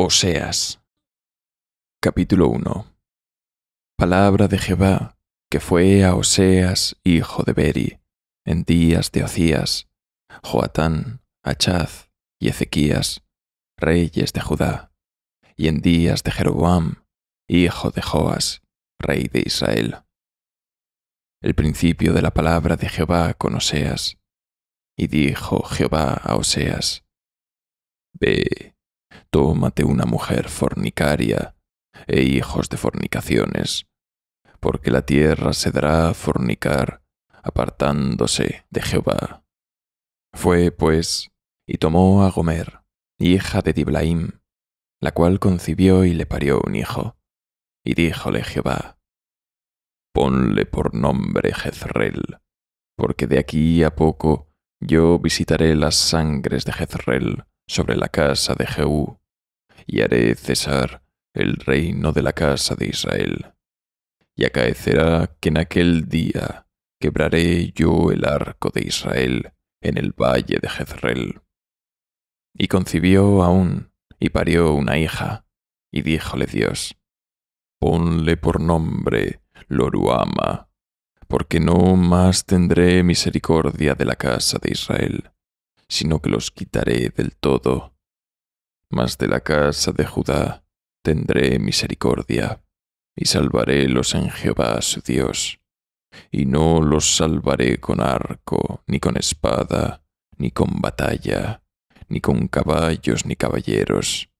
Oseas Capítulo 1 Palabra de Jehová que fue a Oseas, hijo de Beri, en días de Ocías, Joatán, Achaz y Ezequías, reyes de Judá, y en días de Jeroboam, hijo de Joas, rey de Israel. El principio de la palabra de Jehová con Oseas. Y dijo Jehová a Oseas, Ve, tómate una mujer fornicaria e hijos de fornicaciones, porque la tierra se dará a fornicar, apartándose de Jehová. Fue, pues, y tomó a Gomer, hija de Diblaim, la cual concibió y le parió un hijo. Y díjole Jehová, Ponle por nombre Jezreel, porque de aquí a poco yo visitaré las sangres de Jezreel sobre la casa de Jehú, y haré cesar el reino de la casa de Israel. Y acaecerá que en aquel día quebraré yo el arco de Israel en el valle de Jezreel. Y concibió aún, y parió una hija, y díjole Dios, Ponle por nombre Loruama, porque no más tendré misericordia de la casa de Israel, sino que los quitaré del todo. Mas de la casa de Judá tendré misericordia, y salvaré los en Jehová su Dios, y no los salvaré con arco, ni con espada, ni con batalla, ni con caballos ni caballeros.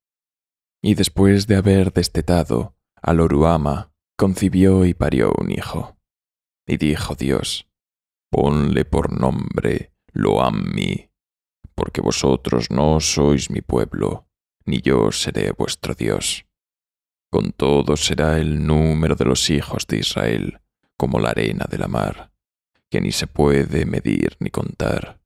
Y después de haber destetado a Loruama, concibió y parió un hijo. Y dijo Dios, Ponle por nombre Loammi, porque vosotros no sois mi pueblo, ni yo seré vuestro Dios. Con todo será el número de los hijos de Israel como la arena de la mar, que ni se puede medir ni contar.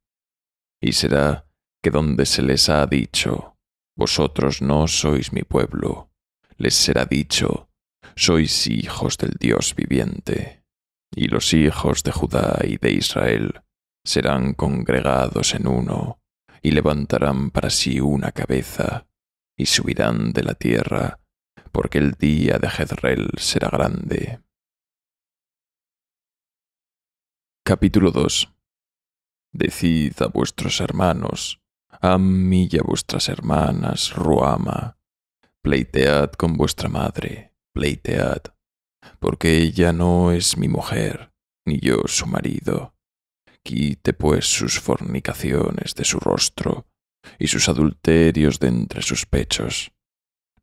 Y será que donde se les ha dicho, vosotros no sois mi pueblo, les será dicho, sois hijos del Dios viviente. Y los hijos de Judá y de Israel serán congregados en uno, y levantarán para sí una cabeza, y subirán de la tierra, porque el día de Jezreel será grande. Capítulo 2 Decid a vuestros hermanos, a mí y a vuestras hermanas, Ruama, pleitead con vuestra madre, pleitead, porque ella no es mi mujer, ni yo su marido Quite pues sus fornicaciones de su rostro y sus adulterios de entre sus pechos.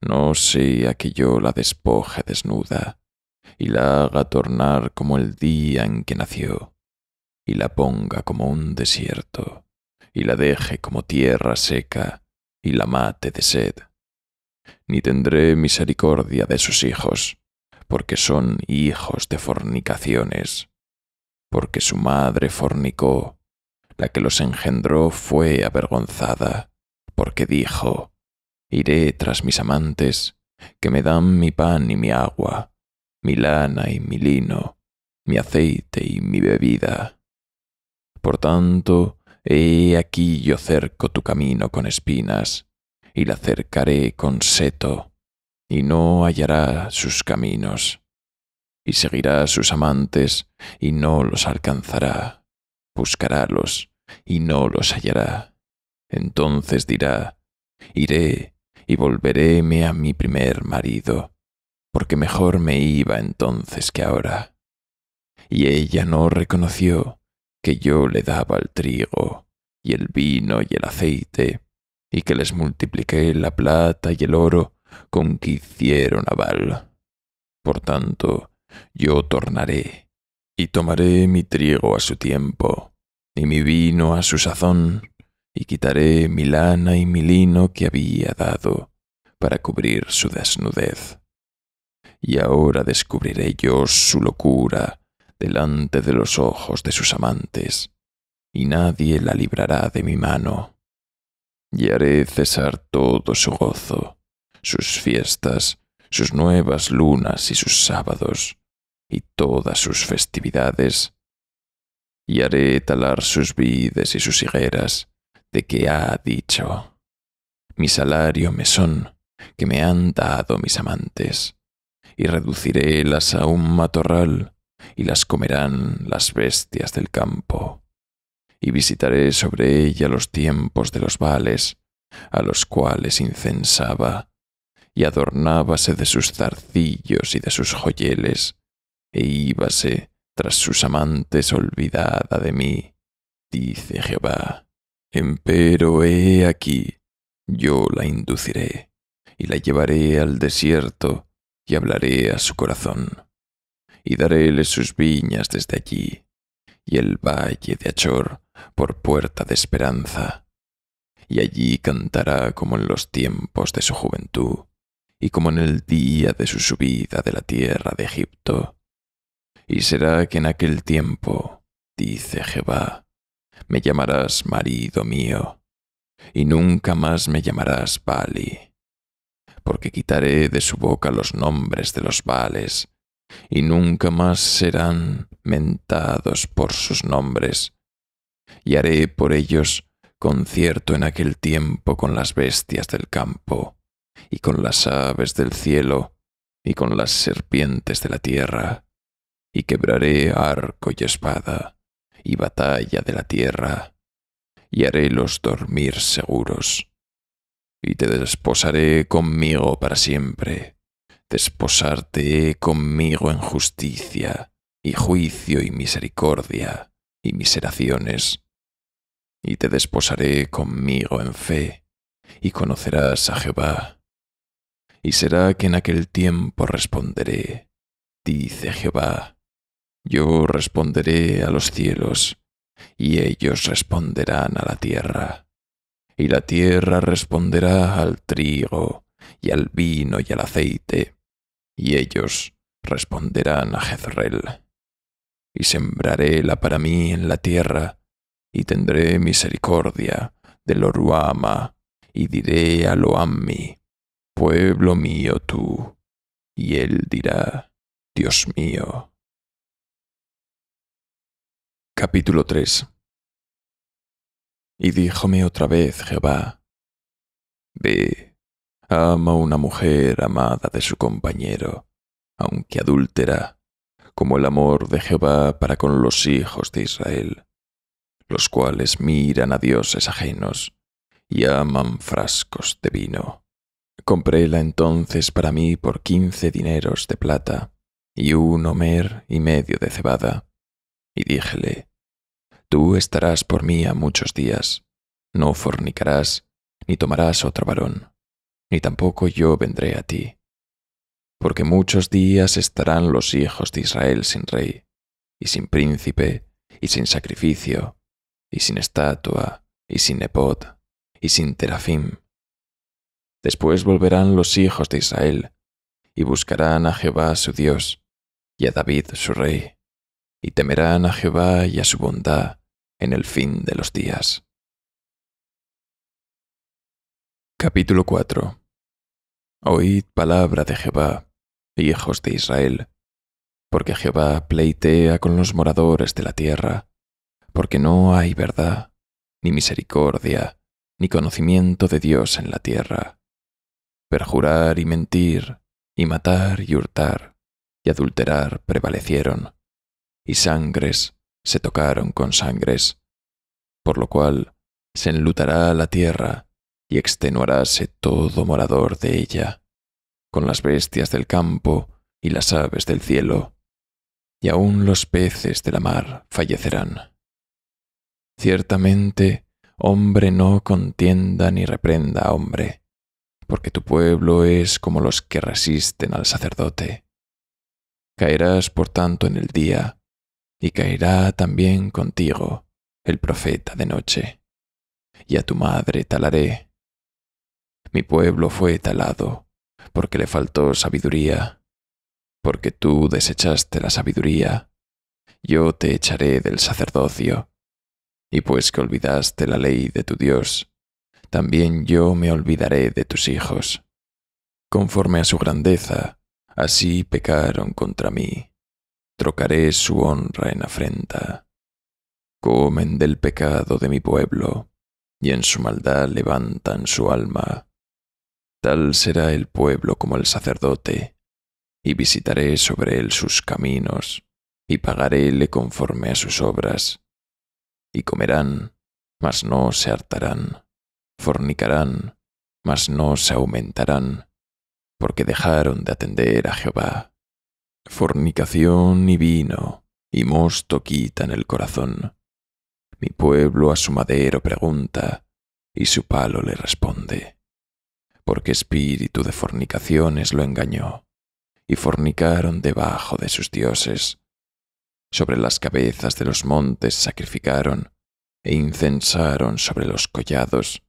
No sea que yo la despoje desnuda y la haga tornar como el día en que nació, y la ponga como un desierto, y la deje como tierra seca, y la mate de sed. Ni tendré misericordia de sus hijos, porque son hijos de fornicaciones porque su madre fornicó, la que los engendró fue avergonzada, porque dijo, Iré tras mis amantes, que me dan mi pan y mi agua, mi lana y mi lino, mi aceite y mi bebida. Por tanto, he aquí yo cerco tu camino con espinas, y la cercaré con seto, y no hallará sus caminos y seguirá sus amantes y no los alcanzará, buscarálos y no los hallará. Entonces dirá, iré y volveréme a mi primer marido, porque mejor me iba entonces que ahora. Y ella no reconoció que yo le daba el trigo y el vino y el aceite, y que les multipliqué la plata y el oro con que hicieron aval. Por tanto, yo tornaré, y tomaré mi trigo a su tiempo, y mi vino a su sazón, y quitaré mi lana y mi lino que había dado para cubrir su desnudez. Y ahora descubriré yo su locura delante de los ojos de sus amantes, y nadie la librará de mi mano. Y haré cesar todo su gozo, sus fiestas, sus nuevas lunas y sus sábados, y todas sus festividades, y haré talar sus vides y sus higueras, de que ha dicho, mi salario me son, que me han dado mis amantes, y reducirélas a un matorral, y las comerán las bestias del campo. Y visitaré sobre ella los tiempos de los vales, a los cuales incensaba, y adornábase de sus zarcillos y de sus joyeles, e íbase tras sus amantes olvidada de mí, dice Jehová. Empero he aquí, yo la induciré, y la llevaré al desierto, y hablaré a su corazón, y daréle sus viñas desde allí, y el valle de Achor por puerta de esperanza, y allí cantará como en los tiempos de su juventud, y como en el día de su subida de la tierra de Egipto. Y será que en aquel tiempo, dice Jehová, me llamarás marido mío, y nunca más me llamarás Bali, porque quitaré de su boca los nombres de los vales, y nunca más serán mentados por sus nombres, y haré por ellos concierto en aquel tiempo con las bestias del campo, y con las aves del cielo, y con las serpientes de la tierra, y quebraré arco y espada, y batalla de la tierra, y harélos dormir seguros. Y te desposaré conmigo para siempre, desposarte conmigo en justicia, y juicio y misericordia, y miseraciones. Y te desposaré conmigo en fe, y conocerás a Jehová. Y será que en aquel tiempo responderé, dice Jehová, yo responderé a los cielos, y ellos responderán a la tierra, y la tierra responderá al trigo, y al vino y al aceite, y ellos responderán a Jezreel. Y sembraréla para mí en la tierra, y tendré misericordia de Loruama, y diré a Loammi, pueblo mío tú, y él dirá, Dios mío. Capítulo 3 Y díjome otra vez Jehová, Ve, ama una mujer amada de su compañero, aunque adúltera, como el amor de Jehová para con los hijos de Israel, los cuales miran a dioses ajenos y aman frascos de vino. Compréla entonces para mí por quince dineros de plata y un homer y medio de cebada, y díjele, Tú estarás por mí a muchos días, no fornicarás, ni tomarás otro varón, ni tampoco yo vendré a ti. Porque muchos días estarán los hijos de Israel sin rey, y sin príncipe, y sin sacrificio, y sin estatua, y sin nepot, y sin terafim. Después volverán los hijos de Israel, y buscarán a Jehová su Dios, y a David su rey, y temerán a Jehová y a su bondad, en el fin de los días. Capítulo 4 Oíd palabra de Jehová, hijos de Israel, porque Jehová pleitea con los moradores de la tierra, porque no hay verdad, ni misericordia, ni conocimiento de Dios en la tierra. Perjurar y mentir, y matar y hurtar, y adulterar prevalecieron, y sangres se tocaron con sangres, por lo cual se enlutará la tierra y extenuaráse todo morador de ella, con las bestias del campo y las aves del cielo, y aun los peces de la mar fallecerán. Ciertamente, hombre no contienda ni reprenda a hombre, porque tu pueblo es como los que resisten al sacerdote. Caerás por tanto en el día, y caerá también contigo el profeta de noche, y a tu madre talaré. Mi pueblo fue talado, porque le faltó sabiduría, porque tú desechaste la sabiduría, yo te echaré del sacerdocio, y pues que olvidaste la ley de tu Dios, también yo me olvidaré de tus hijos. Conforme a su grandeza, así pecaron contra mí trocaré su honra en afrenta. Comen del pecado de mi pueblo, y en su maldad levantan su alma. Tal será el pueblo como el sacerdote, y visitaré sobre él sus caminos, y pagaréle conforme a sus obras. Y comerán, mas no se hartarán, fornicarán, mas no se aumentarán, porque dejaron de atender a Jehová. Fornicación y vino y mosto quitan el corazón. Mi pueblo a su madero pregunta, y su palo le responde porque espíritu de fornicaciones lo engañó, y fornicaron debajo de sus dioses. Sobre las cabezas de los montes sacrificaron, e incensaron sobre los collados,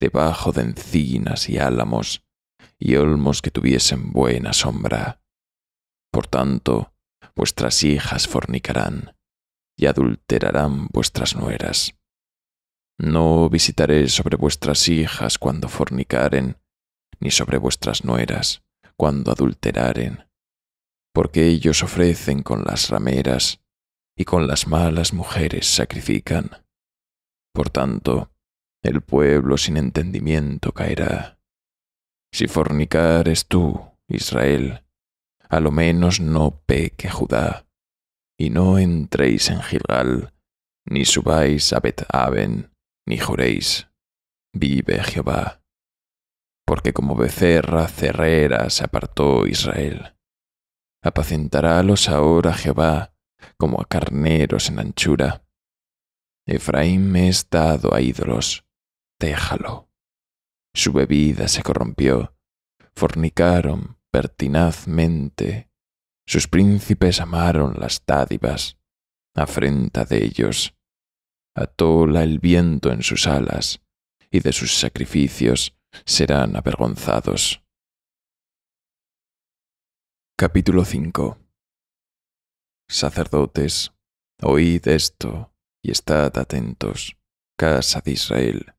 debajo de encinas y álamos, y olmos que tuviesen buena sombra. Por tanto, vuestras hijas fornicarán, y adulterarán vuestras nueras. No visitaré sobre vuestras hijas cuando fornicaren, ni sobre vuestras nueras, cuando adulteraren, porque ellos ofrecen con las rameras, y con las malas mujeres sacrifican. Por tanto, el pueblo sin entendimiento caerá. Si fornicares tú, Israel, a lo menos no peque Judá, y no entréis en Gilgal, ni subáis a Bet-Aben, ni juréis, vive Jehová porque como becerra cerrera se apartó Israel. Apacentarálos ahora Jehová como a carneros en anchura. Efraín es dado a ídolos, déjalo. Su bebida se corrompió, fornicaron pertinazmente, sus príncipes amaron las dádivas, afrenta de ellos. Atóla el viento en sus alas, y de sus sacrificios serán avergonzados. Capítulo 5 Sacerdotes, oíd esto y estad atentos, casa de Israel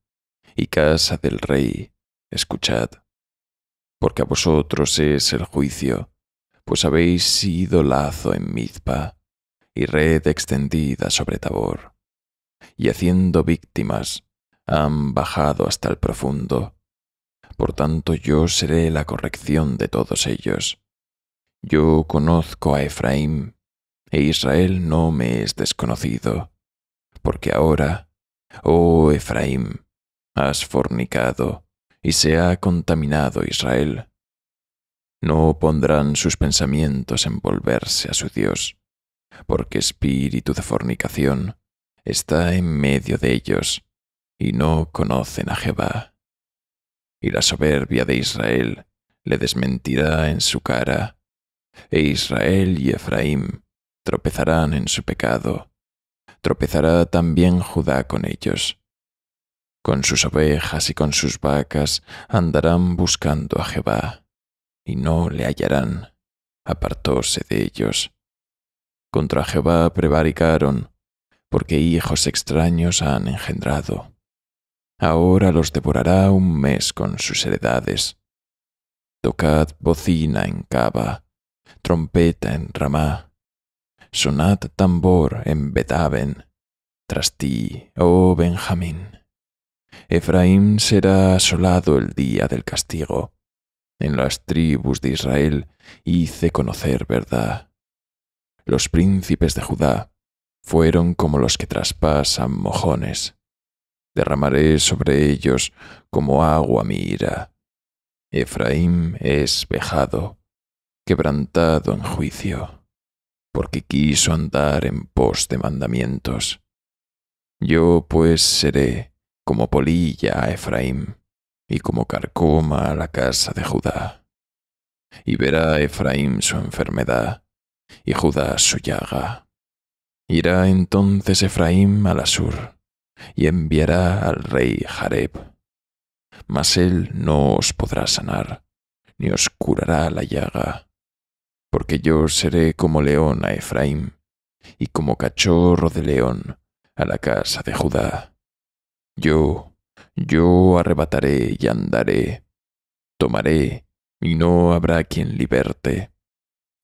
y casa del rey, escuchad, porque a vosotros es el juicio, pues habéis sido lazo en Mizpa y red extendida sobre Tabor, y haciendo víctimas han bajado hasta el profundo por tanto yo seré la corrección de todos ellos. Yo conozco a Efraín, e Israel no me es desconocido, porque ahora, oh Efraín, has fornicado, y se ha contaminado Israel. No pondrán sus pensamientos en volverse a su Dios, porque espíritu de fornicación está en medio de ellos, y no conocen a Jehová y la soberbia de Israel le desmentirá en su cara, e Israel y Efraín tropezarán en su pecado, tropezará también Judá con ellos. Con sus ovejas y con sus vacas andarán buscando a Jehová, y no le hallarán, apartóse de ellos. Contra Jehová prevaricaron, porque hijos extraños han engendrado ahora los devorará un mes con sus heredades. Tocad bocina en Caba, trompeta en Ramá, sonad tambor en Betaben, tras ti, oh Benjamín. Efraín será asolado el día del castigo. En las tribus de Israel hice conocer verdad. Los príncipes de Judá fueron como los que traspasan mojones derramaré sobre ellos como agua mi ira. Efraín es vejado, quebrantado en juicio, porque quiso andar en pos de mandamientos. Yo pues seré como polilla a Efraín, y como carcoma a la casa de Judá. Y verá Efraín su enfermedad, y Judá su llaga. Irá entonces Efraín al sur, y enviará al rey Jareb. Mas él no os podrá sanar, ni os curará la llaga, porque yo seré como león a Efraín, y como cachorro de león a la casa de Judá. Yo, yo arrebataré y andaré, tomaré, y no habrá quien liberte.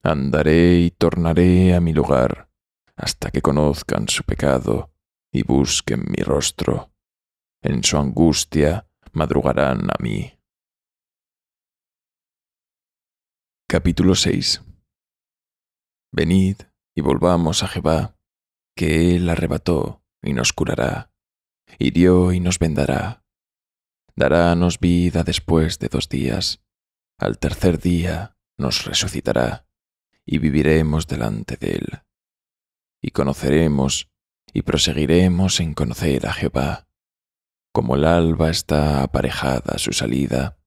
Andaré y tornaré a mi lugar, hasta que conozcan su pecado y busquen mi rostro. En su angustia madrugarán a mí. Capítulo 6 Venid y volvamos a Jehová, que él arrebató y nos curará, hirió y nos vendará. Darános vida después de dos días, al tercer día nos resucitará, y viviremos delante de él. Y conoceremos y proseguiremos en conocer a Jehová, como el alba está aparejada a su salida,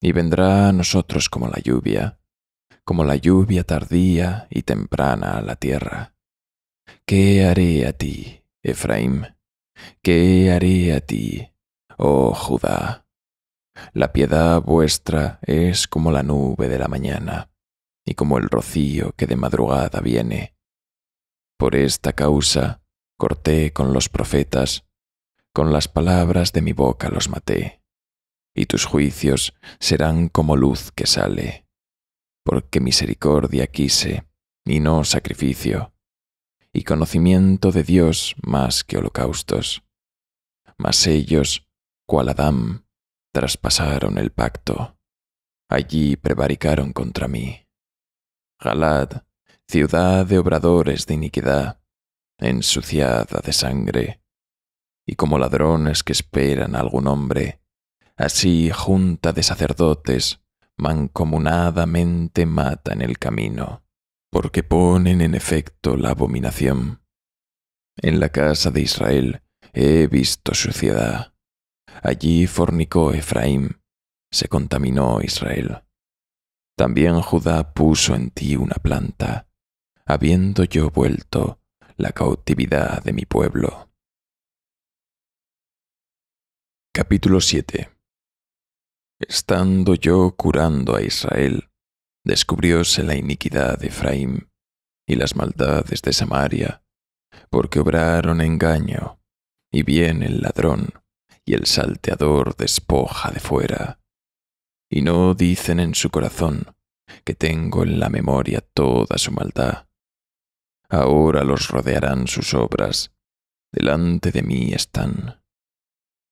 y vendrá a nosotros como la lluvia, como la lluvia tardía y temprana a la tierra. ¿Qué haré a ti, Efraín? ¿Qué haré a ti, oh Judá? La piedad vuestra es como la nube de la mañana, y como el rocío que de madrugada viene. Por esta causa corté con los profetas, con las palabras de mi boca los maté, y tus juicios serán como luz que sale, porque misericordia quise, y no sacrificio, y conocimiento de Dios más que holocaustos. Mas ellos, cual Adán, traspasaron el pacto, allí prevaricaron contra mí. Galad, ciudad de obradores de iniquidad, ensuciada de sangre, y como ladrones que esperan a algún hombre, así junta de sacerdotes mancomunadamente matan el camino, porque ponen en efecto la abominación. En la casa de Israel he visto suciedad. Allí fornicó Efraín, se contaminó Israel. También Judá puso en ti una planta, habiendo yo vuelto la cautividad de mi pueblo. Capítulo 7 Estando yo curando a Israel, descubrióse la iniquidad de Efraín y las maldades de Samaria, porque obraron engaño, y viene el ladrón, y el salteador despoja de fuera. Y no dicen en su corazón que tengo en la memoria toda su maldad ahora los rodearán sus obras, delante de mí están.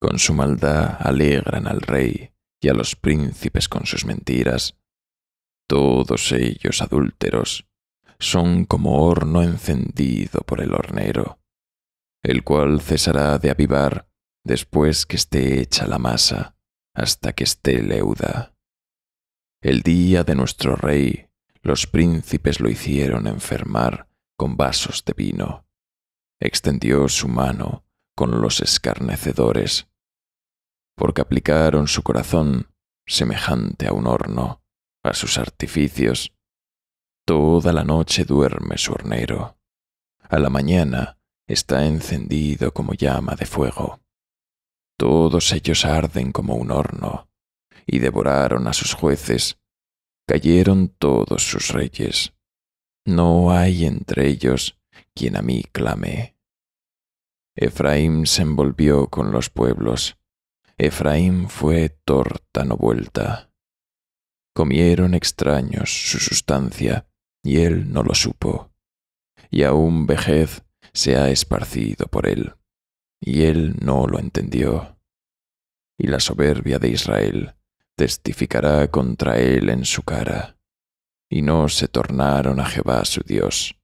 Con su maldad alegran al rey y a los príncipes con sus mentiras. Todos ellos adúlteros son como horno encendido por el hornero, el cual cesará de avivar después que esté hecha la masa, hasta que esté leuda. El día de nuestro rey los príncipes lo hicieron enfermar con vasos de vino. Extendió su mano con los escarnecedores, porque aplicaron su corazón semejante a un horno a sus artificios. Toda la noche duerme su hornero. A la mañana está encendido como llama de fuego. Todos ellos arden como un horno, y devoraron a sus jueces, cayeron todos sus reyes, no hay entre ellos quien a mí clame. Efraín se envolvió con los pueblos. Efraín fue torta no vuelta. Comieron extraños su sustancia, y él no lo supo. Y aún vejez se ha esparcido por él, y él no lo entendió. Y la soberbia de Israel testificará contra él en su cara y no se tornaron a Jehová su Dios,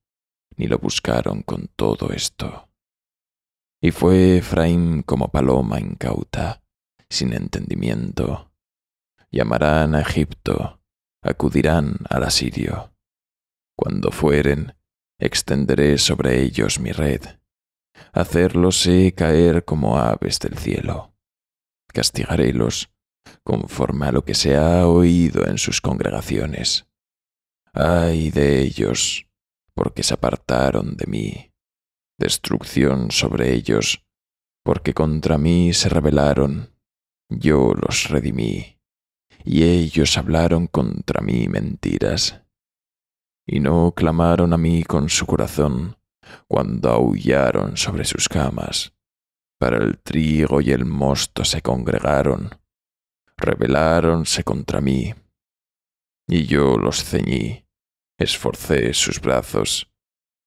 ni lo buscaron con todo esto. Y fue Efraín como paloma incauta, sin entendimiento. Llamarán a Egipto, acudirán al asirio. Cuando fueren, extenderé sobre ellos mi red, hacerlos caer como aves del cielo. Castigarélos conforme a lo que se ha oído en sus congregaciones Ay de ellos, porque se apartaron de mí. Destrucción sobre ellos, porque contra mí se rebelaron. Yo los redimí, y ellos hablaron contra mí mentiras. Y no clamaron a mí con su corazón cuando aullaron sobre sus camas. Para el trigo y el mosto se congregaron, rebeláronse contra mí y yo los ceñí, esforcé sus brazos,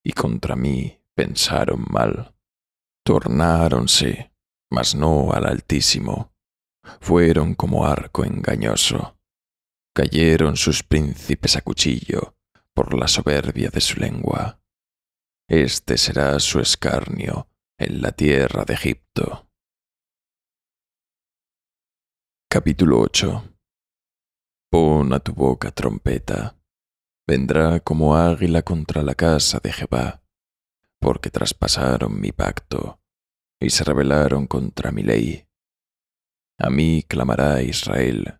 y contra mí pensaron mal. Tornáronse, mas no al Altísimo, fueron como arco engañoso. Cayeron sus príncipes a cuchillo por la soberbia de su lengua. Este será su escarnio en la tierra de Egipto. Capítulo 8 Pon a tu boca trompeta. Vendrá como águila contra la casa de Jehová, porque traspasaron mi pacto y se rebelaron contra mi ley. A mí clamará Israel,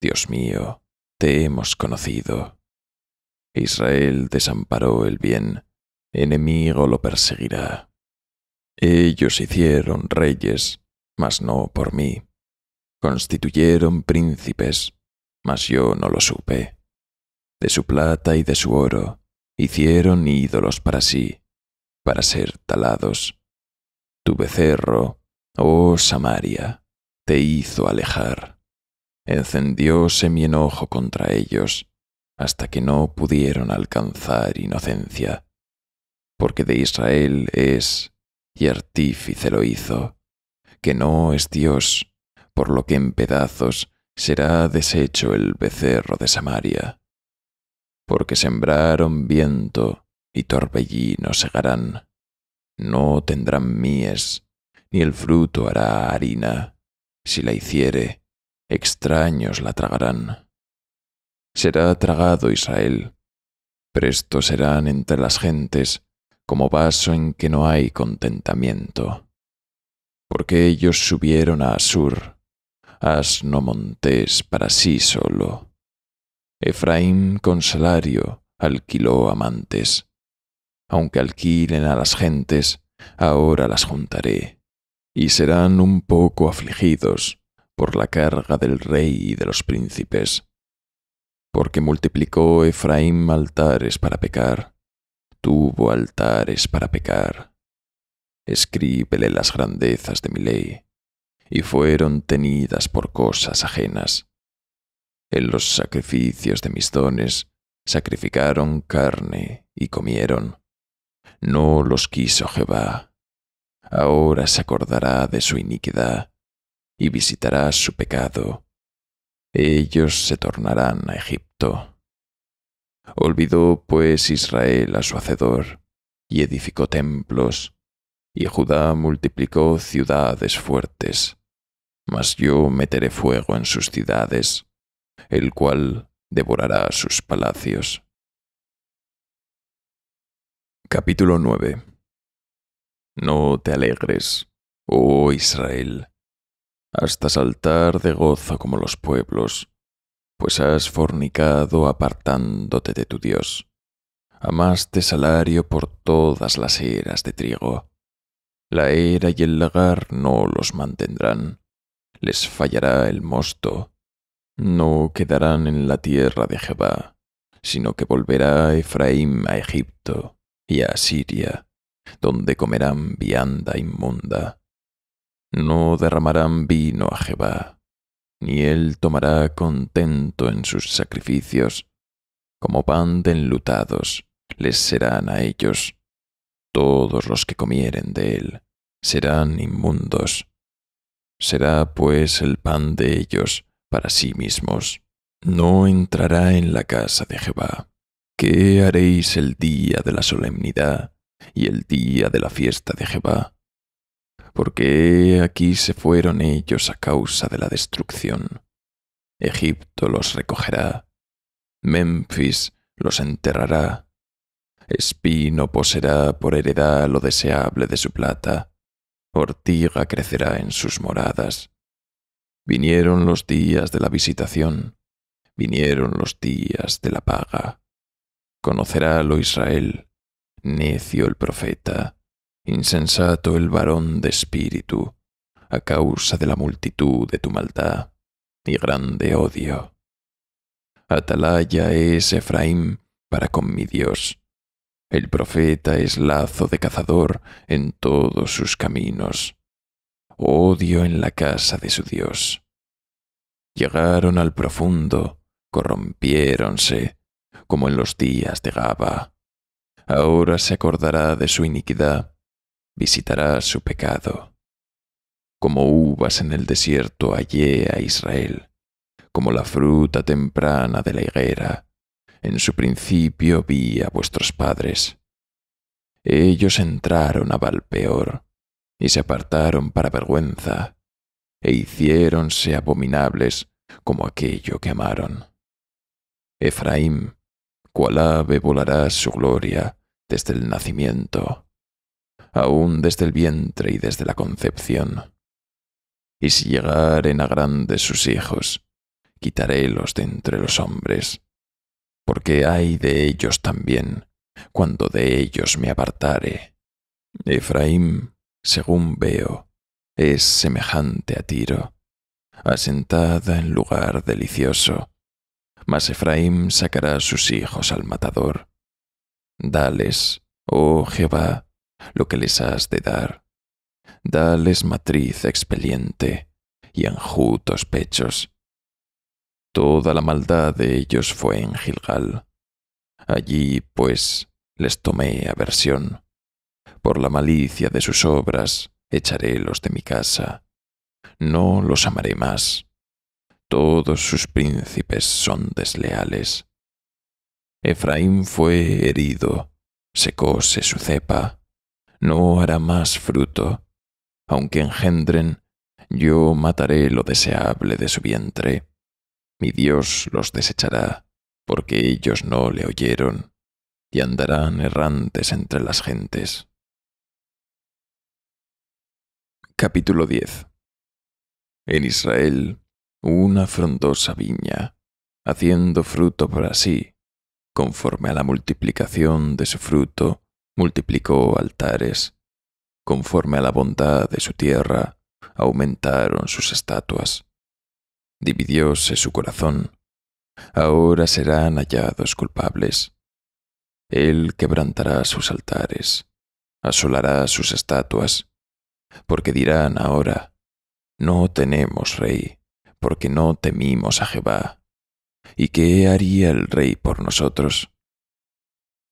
Dios mío, te hemos conocido. Israel desamparó el bien, enemigo lo perseguirá. Ellos hicieron reyes, mas no por mí. Constituyeron príncipes, mas yo no lo supe. De su plata y de su oro hicieron ídolos para sí, para ser talados. Tu becerro, oh Samaria, te hizo alejar. Encendióse mi enojo contra ellos, hasta que no pudieron alcanzar inocencia, porque de Israel es, y artífice lo hizo, que no es Dios, por lo que en pedazos será deshecho el becerro de Samaria, porque sembraron viento y torbellino segarán, no tendrán mies, ni el fruto hará harina, si la hiciere, extraños la tragarán. Será tragado Israel, presto serán entre las gentes como vaso en que no hay contentamiento, porque ellos subieron a Asur, asno montés para sí solo. Efraín con salario alquiló amantes, aunque alquilen a las gentes, ahora las juntaré, y serán un poco afligidos por la carga del rey y de los príncipes, porque multiplicó Efraín altares para pecar, tuvo altares para pecar. Escríbele las grandezas de mi ley, y fueron tenidas por cosas ajenas. En los sacrificios de mis dones sacrificaron carne y comieron. No los quiso Jehová. Ahora se acordará de su iniquidad y visitará su pecado. Ellos se tornarán a Egipto. Olvidó pues Israel a su hacedor y edificó templos, y Judá multiplicó ciudades fuertes. Mas yo meteré fuego en sus ciudades, el cual devorará sus palacios. Capítulo 9 No te alegres, oh Israel, hasta saltar de gozo como los pueblos, pues has fornicado apartándote de tu Dios. Amaste salario por todas las eras de trigo. La era y el lagar no los mantendrán, les fallará el mosto, no quedarán en la tierra de Jehová, sino que volverá Efraín a Egipto y a Siria, donde comerán vianda inmunda. No derramarán vino a Jehová, ni él tomará contento en sus sacrificios, como pan de enlutados les serán a ellos. Todos los que comieren de él serán inmundos. Será pues el pan de ellos para sí mismos. No entrará en la casa de Jehová. ¿Qué haréis el día de la solemnidad y el día de la fiesta de Jehová? porque aquí se fueron ellos a causa de la destrucción. Egipto los recogerá, Memphis los enterrará, espino poseerá por heredad lo deseable de su plata, ortiga crecerá en sus moradas. Vinieron los días de la visitación, vinieron los días de la paga. Conocerálo Israel, necio el profeta, insensato el varón de espíritu, a causa de la multitud de tu maldad y grande odio. Atalaya es Efraín para con mi Dios. El profeta es lazo de cazador en todos sus caminos. Odio en la casa de su Dios. Llegaron al profundo, corrompiéronse, como en los días de Gaba. Ahora se acordará de su iniquidad visitará su pecado. Como uvas en el desierto hallé a Israel, como la fruta temprana de la higuera. En su principio vi a vuestros padres. Ellos entraron a Valpeor y se apartaron para vergüenza, e hiciéronse abominables como aquello que amaron. Efraín, cual ave volará su gloria desde el nacimiento, aún desde el vientre y desde la concepción. Y si llegaren a grandes sus hijos, quitarélos de entre los hombres, porque hay de ellos también, cuando de ellos me apartare. Efraín, según veo, es semejante a Tiro, asentada en lugar delicioso, mas Efraín sacará a sus hijos al matador. Dales, oh Jehová, lo que les has de dar. Dales matriz expeliente y enjutos pechos. Toda la maldad de ellos fue en Gilgal. Allí, pues, les tomé aversión. Por la malicia de sus obras echaré los de mi casa. No los amaré más. Todos sus príncipes son desleales. Efraín fue herido, secóse su cepa, no hará más fruto. Aunque engendren, yo mataré lo deseable de su vientre. Mi Dios los desechará, porque ellos no le oyeron, y andarán errantes entre las gentes. Capítulo 10 En Israel, una frondosa viña, haciendo fruto para sí, conforme a la multiplicación de su fruto, multiplicó altares, conforme a la bondad de su tierra, aumentaron sus estatuas. Dividióse su corazón, ahora serán hallados culpables. Él quebrantará sus altares, asolará sus estatuas, porque dirán ahora, no tenemos rey, porque no temimos a Jehová. ¿Y qué haría el rey por nosotros?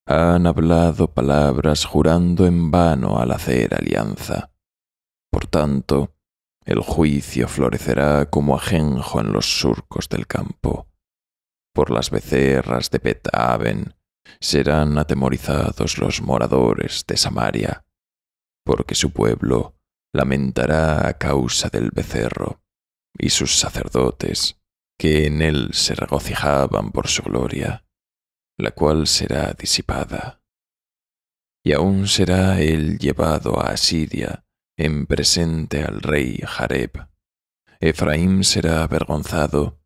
Han hablado palabras jurando en vano al hacer alianza. Por tanto, el juicio florecerá como ajenjo en los surcos del campo. Por las becerras de Bet-Aven serán atemorizados los moradores de Samaria, porque su pueblo lamentará a causa del becerro, y sus sacerdotes, que en él se regocijaban por su gloria, la cual será disipada. Y aún será él llevado a Asiria en presente al rey Jareb. Efraín será avergonzado,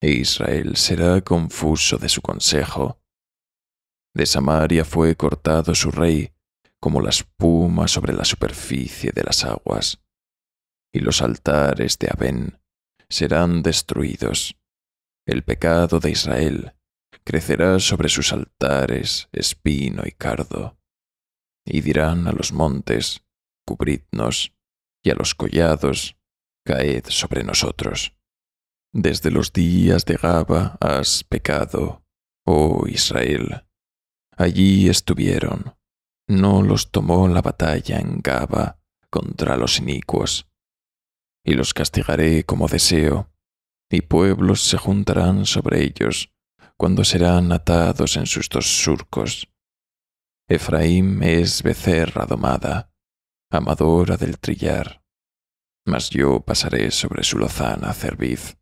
e Israel será confuso de su consejo. De Samaria fue cortado su rey, como la espuma sobre la superficie de las aguas, y los altares de Abén serán destruidos. El pecado de Israel crecerá sobre sus altares espino y cardo, y dirán a los montes, cubridnos, y a los collados, caed sobre nosotros. Desde los días de Gaba has pecado, oh Israel. Allí estuvieron, no los tomó la batalla en Gaba contra los inicuos, y los castigaré como deseo, y pueblos se juntarán sobre ellos cuando serán atados en sus dos surcos. Efraín es becerra domada, amadora del trillar, mas yo pasaré sobre su lozana cerviz.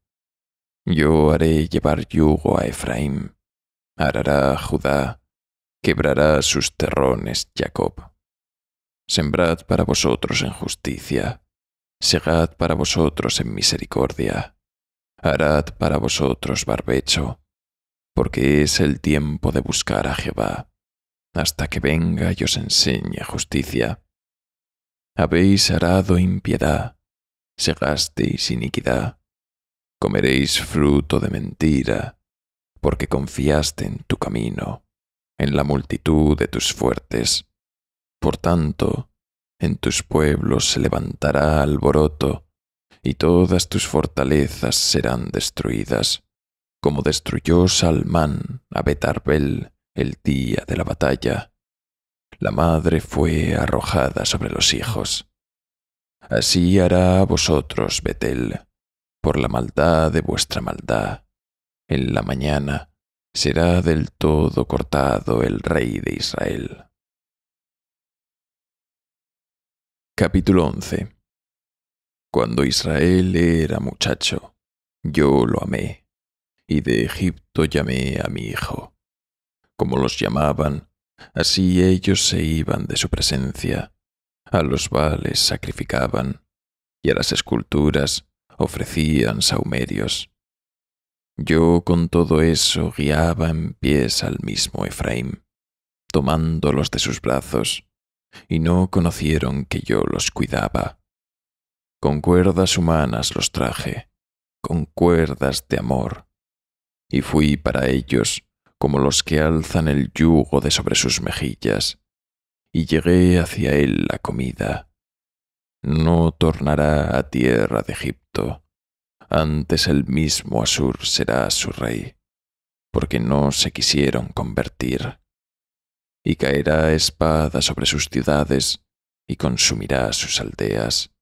Yo haré llevar yugo a Efraín, arará a Judá, quebrará sus terrones Jacob. Sembrad para vosotros en justicia, segad para vosotros en misericordia, harad para vosotros barbecho, porque es el tiempo de buscar a Jehová, hasta que venga y os enseñe justicia. Habéis arado impiedad, segasteis iniquidad, comeréis fruto de mentira, porque confiaste en tu camino, en la multitud de tus fuertes. Por tanto, en tus pueblos se levantará alboroto, y todas tus fortalezas serán destruidas, como destruyó Salmán a Betarbel el día de la batalla la madre fue arrojada sobre los hijos. Así hará a vosotros, Betel, por la maldad de vuestra maldad. En la mañana será del todo cortado el rey de Israel. Capítulo 11 Cuando Israel era muchacho, yo lo amé, y de Egipto llamé a mi hijo. Como los llamaban, así ellos se iban de su presencia, a los vales sacrificaban, y a las esculturas ofrecían saumerios. Yo con todo eso guiaba en pies al mismo Efraín, tomándolos de sus brazos, y no conocieron que yo los cuidaba. Con cuerdas humanas los traje, con cuerdas de amor, y fui para ellos como los que alzan el yugo de sobre sus mejillas, y llegué hacia él la comida. No tornará a tierra de Egipto, antes el mismo Asur será su rey, porque no se quisieron convertir y caerá espada sobre sus ciudades y consumirá sus aldeas,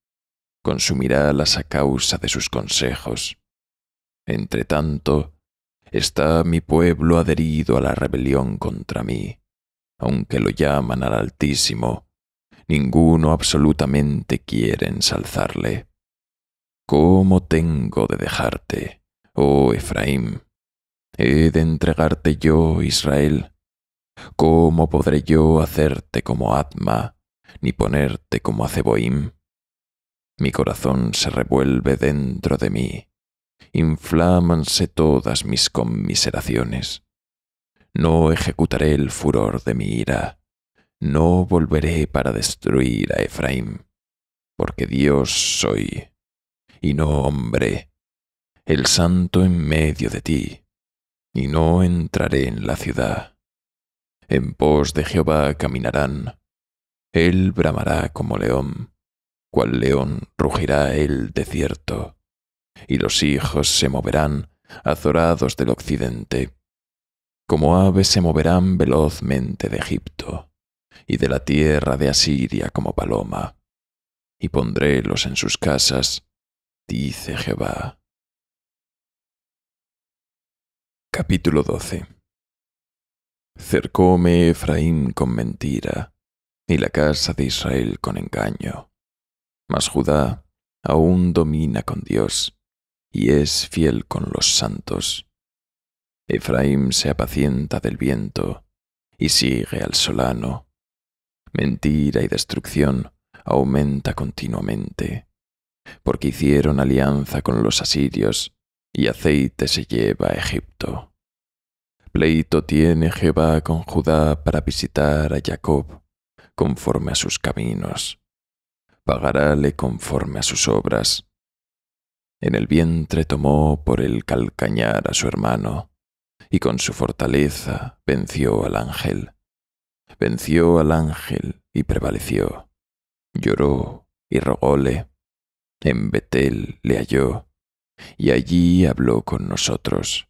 consumirá las a causa de sus consejos. Entre tanto, está mi pueblo adherido a la rebelión contra mí, aunque lo llaman al Altísimo, ninguno absolutamente quiere ensalzarle. ¿Cómo tengo de dejarte, oh Efraín? ¿He de entregarte yo, Israel? ¿Cómo podré yo hacerte como Atma, ni ponerte como Aceboim? Mi corazón se revuelve dentro de mí, inflámanse todas mis conmiseraciones. No ejecutaré el furor de mi ira, no volveré para destruir a Efraín, porque Dios soy, y no hombre, el santo en medio de ti, y no entraré en la ciudad en pos de Jehová caminarán. Él bramará como león, cual león rugirá el desierto, y los hijos se moverán azorados del occidente. Como aves se moverán velozmente de Egipto, y de la tierra de Asiria como paloma, y pondrélos en sus casas, dice Jehová. Capítulo 12 Cercóme Efraín con mentira, y la casa de Israel con engaño. Mas Judá aún domina con Dios, y es fiel con los santos. Efraín se apacienta del viento, y sigue al solano. Mentira y destrucción aumenta continuamente, porque hicieron alianza con los asirios, y aceite se lleva a Egipto. Pleito tiene Jehová con Judá para visitar a Jacob conforme a sus caminos. Pagarále conforme a sus obras. En el vientre tomó por el calcañar a su hermano, y con su fortaleza venció al ángel. Venció al ángel y prevaleció. Lloró y rogóle. En Betel le halló, y allí habló con nosotros.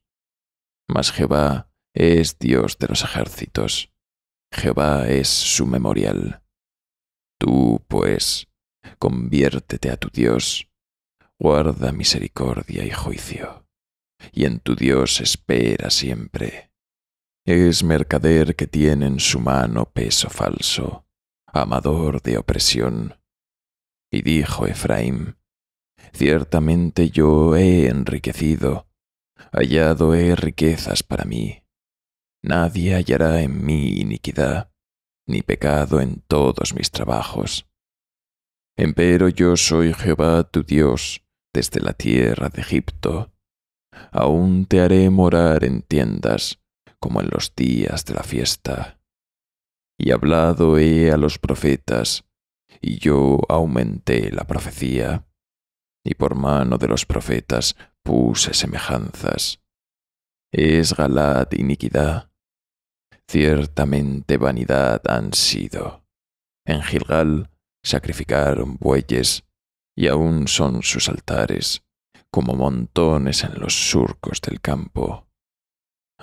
Mas Jehová es Dios de los ejércitos. Jehová es su memorial. Tú, pues, conviértete a tu Dios, guarda misericordia y juicio, y en tu Dios espera siempre. Es mercader que tiene en su mano peso falso, amador de opresión. Y dijo Efraín, Ciertamente yo he enriquecido, hallado he riquezas para mí Nadie hallará en mí iniquidad, ni pecado en todos mis trabajos. Empero yo soy Jehová tu Dios desde la tierra de Egipto. Aún te haré morar en tiendas, como en los días de la fiesta. Y hablado he a los profetas, y yo aumenté la profecía, y por mano de los profetas puse semejanzas. Es Galad iniquidad, ciertamente vanidad han sido. En Gilgal sacrificaron bueyes, y aún son sus altares, como montones en los surcos del campo.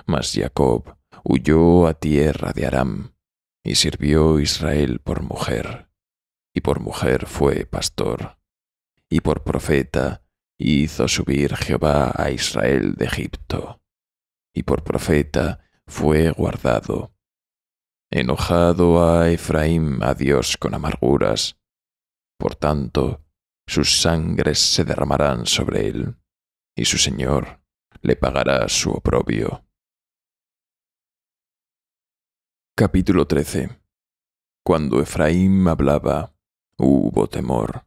Mas Jacob huyó a tierra de Aram, y sirvió Israel por mujer, y por mujer fue pastor, y por profeta hizo subir Jehová a Israel de Egipto, y por profeta fue guardado. Enojado a Efraín a Dios con amarguras, por tanto, sus sangres se derramarán sobre él, y su Señor le pagará su oprobio. Capítulo 13 Cuando Efraín hablaba, hubo temor.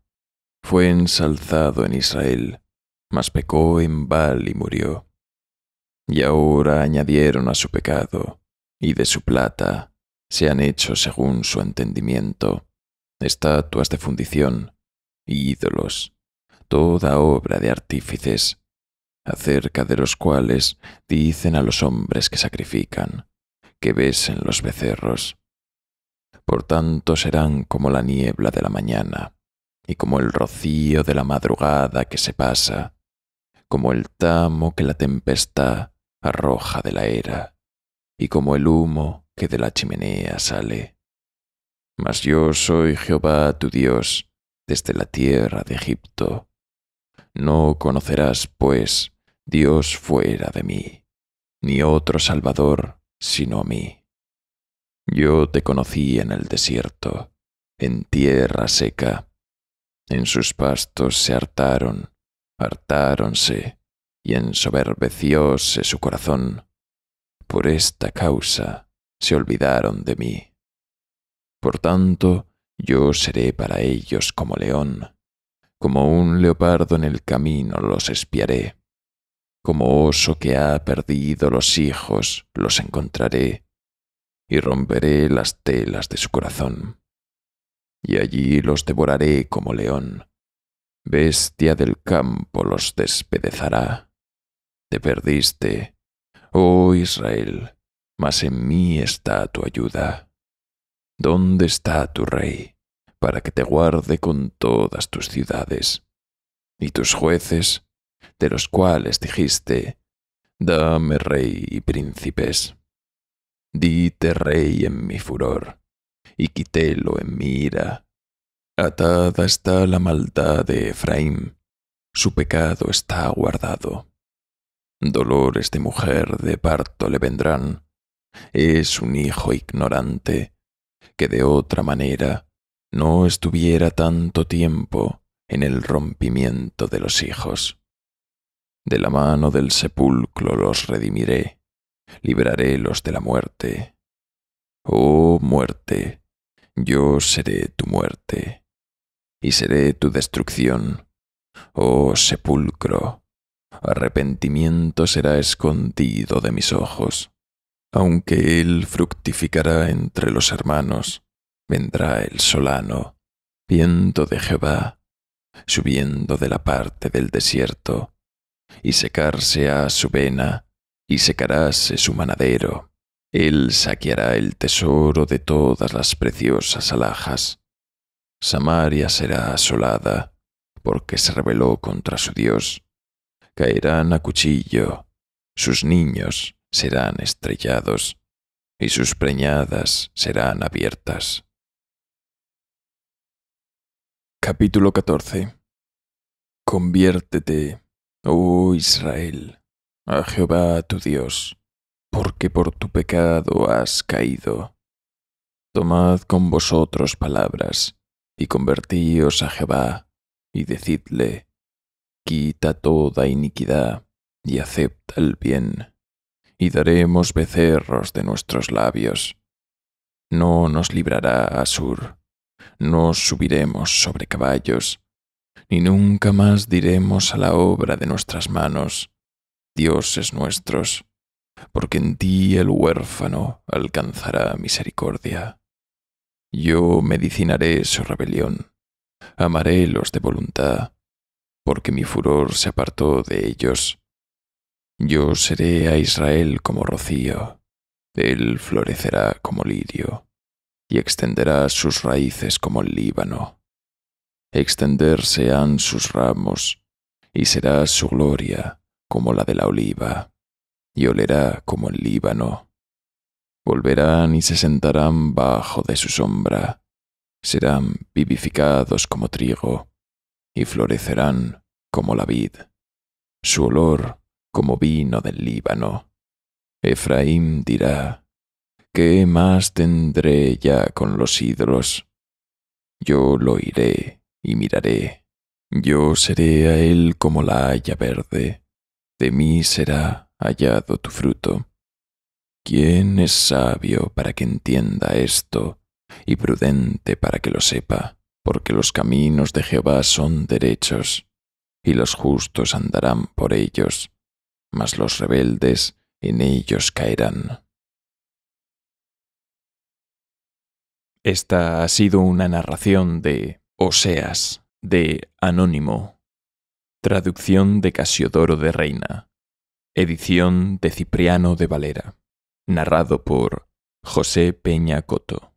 Fue ensalzado en Israel, mas pecó en Baal y murió. Y ahora añadieron a su pecado, y de su plata se han hecho según su entendimiento, estatuas de fundición, ídolos, toda obra de artífices, acerca de los cuales dicen a los hombres que sacrifican, que besen los becerros. Por tanto serán como la niebla de la mañana, y como el rocío de la madrugada que se pasa, como el tamo que la tempestad arroja de la era, y como el humo que de la chimenea sale. Mas yo soy Jehová tu Dios desde la tierra de Egipto. No conocerás, pues, Dios fuera de mí, ni otro Salvador sino a mí. Yo te conocí en el desierto, en tierra seca. En sus pastos se hartaron, hartáronse, y ensoberbecióse su corazón. Por esta causa se olvidaron de mí. Por tanto, yo seré para ellos como león, como un leopardo en el camino los espiaré, como oso que ha perdido los hijos los encontraré, y romperé las telas de su corazón, y allí los devoraré como león, bestia del campo los despedezará. Te perdiste, oh Israel, mas en mí está tu ayuda. ¿Dónde está tu rey para que te guarde con todas tus ciudades? Y tus jueces, de los cuales dijiste, dame rey y príncipes. Dite rey en mi furor, y quitélo en mi ira. Atada está la maldad de Efraín, su pecado está guardado. Dolores de mujer de parto le vendrán. Es un hijo ignorante, que de otra manera no estuviera tanto tiempo en el rompimiento de los hijos. De la mano del sepulcro los redimiré, librarélos de la muerte. Oh muerte, yo seré tu muerte, y seré tu destrucción. Oh sepulcro, arrepentimiento será escondido de mis ojos. Aunque él fructificará entre los hermanos, vendrá el solano, viento de Jehová, subiendo de la parte del desierto, y secarse a su vena, y secaráse su manadero. Él saqueará el tesoro de todas las preciosas alhajas. Samaria será asolada, porque se rebeló contra su Dios. Caerán a cuchillo, sus niños serán estrellados, y sus preñadas serán abiertas. Capítulo 14 Conviértete, oh Israel, a Jehová tu Dios, porque por tu pecado has caído. Tomad con vosotros palabras, y convertíos a Jehová, y decidle, quita toda iniquidad, y acepta el bien y daremos becerros de nuestros labios. No nos librará Asur, no subiremos sobre caballos, ni nunca más diremos a la obra de nuestras manos, dioses nuestros, porque en ti el huérfano alcanzará misericordia. Yo medicinaré su rebelión, amaré los de voluntad, porque mi furor se apartó de ellos yo seré a Israel como rocío, él florecerá como lirio, y extenderá sus raíces como el Líbano. Extenderse han sus ramos, y será su gloria como la de la oliva, y olerá como el Líbano. Volverán y se sentarán bajo de su sombra, serán vivificados como trigo, y florecerán como la vid, su olor como vino del Líbano. Efraín dirá, ¿qué más tendré ya con los ídolos? Yo lo iré y miraré, yo seré a él como la haya verde, de mí será hallado tu fruto. ¿Quién es sabio para que entienda esto y prudente para que lo sepa? Porque los caminos de Jehová son derechos, y los justos andarán por ellos, mas los rebeldes en ellos caerán. Esta ha sido una narración de Oseas, de Anónimo, traducción de Casiodoro de Reina, edición de Cipriano de Valera, narrado por José Peña Coto.